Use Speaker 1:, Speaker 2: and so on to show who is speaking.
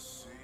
Speaker 1: see.